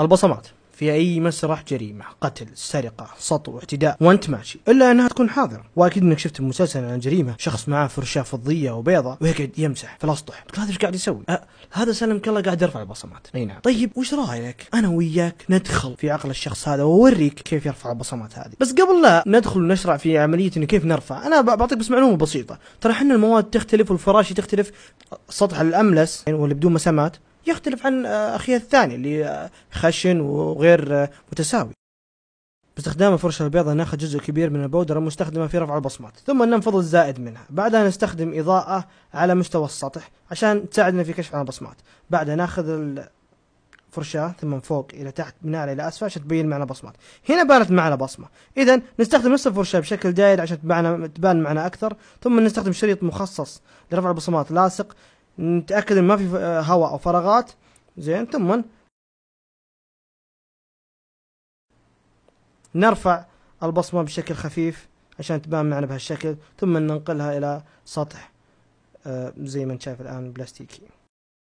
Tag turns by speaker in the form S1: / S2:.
S1: البصمات في أي مسرح جريمة قتل سرقة سطو اعتداء وأنت ماشي إلا أنها تكون حاضرة. وأكيد إنك شفت مسلسل عن جريمة شخص معاه فرشاة فضية وبيضة ويقعد يمسح في الأسطح. قلت هذا إيش قاعد يسوي؟ أه هذا سلمك الله قاعد يرفع البصمات. أي نعم. طيب وش رأيك؟ أنا وياك ندخل في عقل الشخص هذا وأوريك كيف يرفع البصمات هذه. بس قبل لا ندخل ونشرع في عملية إنه كيف نرفع أنا بعطيك بس معلومة بسيطة. ترى إحنا المواد تختلف والفراشي تختلف السطح الأملس يعني واللي بدون مسامات يختلف عن اخيه الثاني اللي خشن وغير متساوي. باستخدام الفرشة البيضاء ناخذ جزء كبير من البودرة المستخدمة في رفع البصمات ثم ننفض الزائد منها. بعدها نستخدم إضاءة على مستوى السطح عشان تساعدنا في كشف عن البصمات. بعدها ناخذ الفرشاة ثم من فوق إلى تحت من أعلى إلى أسفل عشان تبين معنا بصمات. هنا بانت معنا بصمة. إذا نستخدم نفس الفرشاة بشكل دائري عشان تبان معنا أكثر ثم نستخدم شريط مخصص لرفع البصمات لاصق نتأكد إن ما في هواء أو فراغات. زين ثم نرفع البصمة بشكل خفيف عشان تبان معنا بهالشكل ثم ننقلها إلى سطح آه، زي ما انت شايف الآن بلاستيكي.